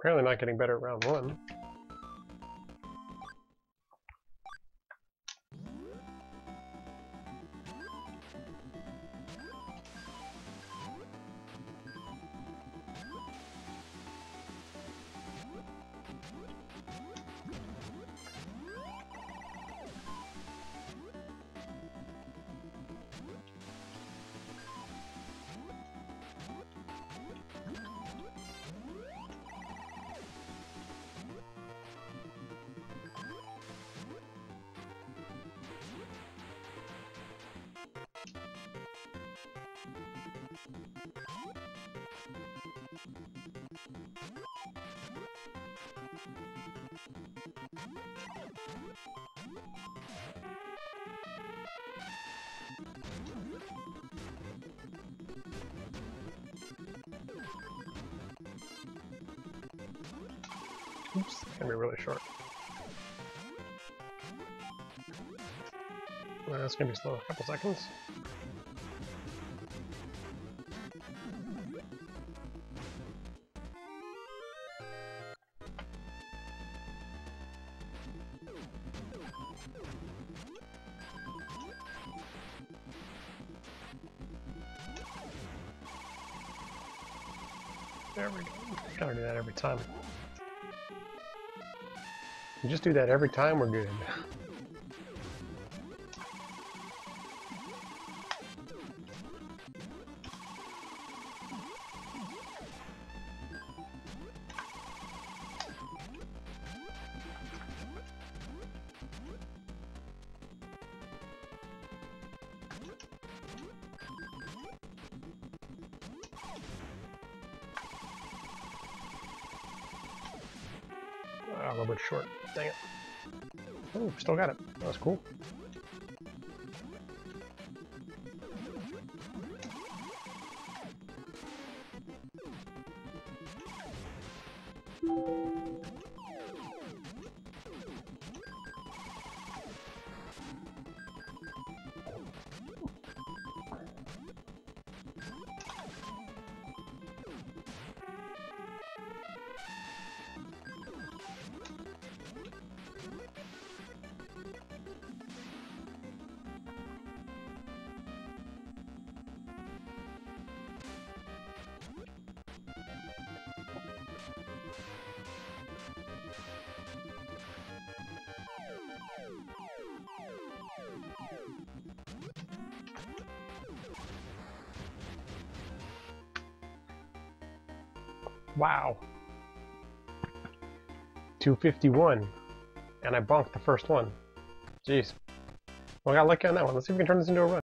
Apparently not getting better at round one. Oops, gonna be really short. Uh, it's gonna be slow, a couple seconds. There we go. Gotta do that every time. You just do that every time, we're good. A little bit short. Dang it. Oh, still got it. That was cool. Wow. 251. And I bonked the first one. Jeez. Well, I got lucky on that one. Let's see if we can turn this into a run.